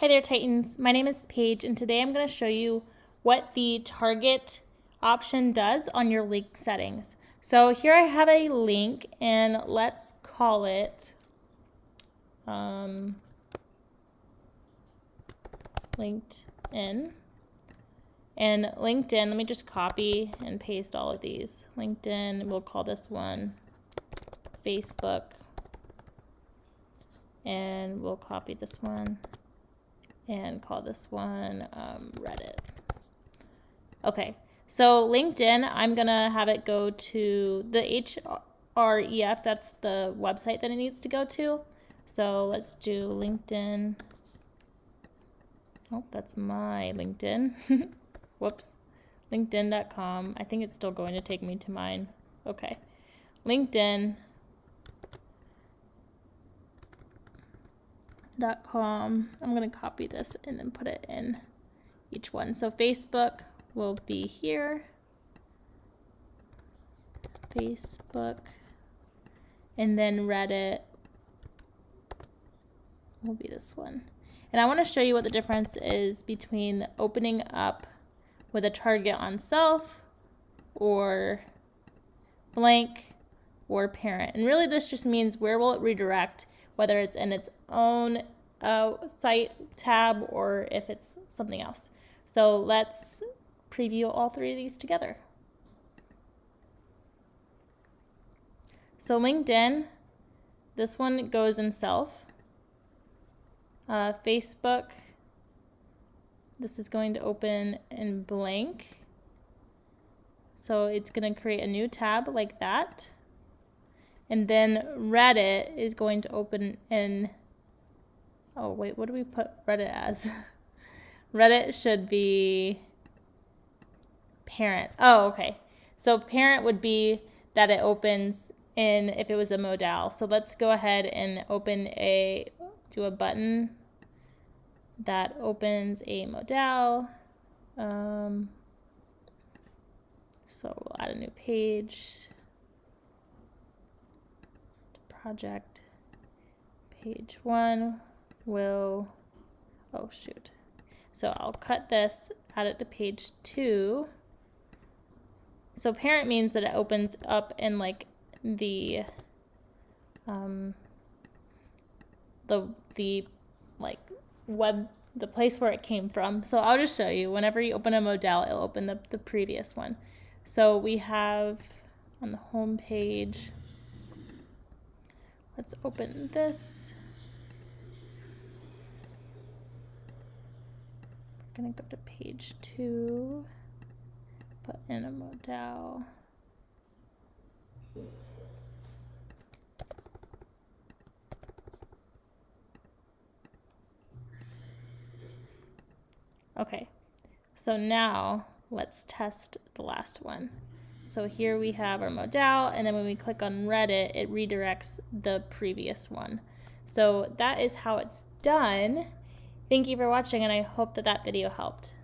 Hi there Titans, my name is Paige and today I'm going to show you what the target option does on your link settings. So here I have a link and let's call it um, LinkedIn. And LinkedIn, let me just copy and paste all of these. LinkedIn, we'll call this one Facebook. And we'll copy this one and call this one um, Reddit. Okay, so LinkedIn, I'm gonna have it go to the HREF, that's the website that it needs to go to. So let's do LinkedIn. Oh, that's my LinkedIn. Whoops. LinkedIn.com. I think it's still going to take me to mine. Okay. LinkedIn. Com. I'm going to copy this and then put it in each one. So Facebook will be here. Facebook. And then Reddit will be this one. And I want to show you what the difference is between opening up with a target on self or blank or parent. And really this just means where will it redirect whether it's in its own uh, site tab or if it's something else. So let's preview all three of these together. So LinkedIn, this one goes in self. Uh, Facebook, this is going to open in blank. So it's going to create a new tab like that. And then Reddit is going to open in, oh wait, what do we put Reddit as? Reddit should be parent. Oh, okay. So parent would be that it opens in if it was a modal. So let's go ahead and open a, do a button that opens a modal. Um, so we'll add a new page project page one will, oh shoot. So I'll cut this, add it to page two. So parent means that it opens up in like the, um, the, the like web, the place where it came from. So I'll just show you whenever you open a modal, it'll open the, the previous one. So we have on the home page, Let's open this. I'm gonna go to page two, put in a modal. Okay, so now let's test the last one. So here we have our modal, and then when we click on Reddit, it redirects the previous one. So that is how it's done. Thank you for watching, and I hope that that video helped.